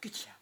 끝이야.